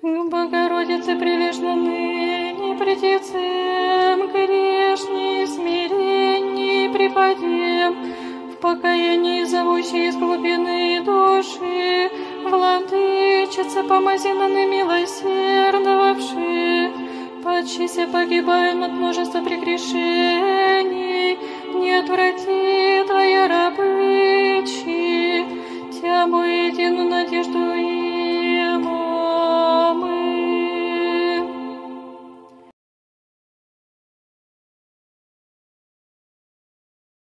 Богородице, прилежно ныне, придицем, грешней, смиренней припадем, в покаянии зовущей из глубины души, Владычица, помози нам и милосердовавши, Подчися погибаем от множества прегрешений,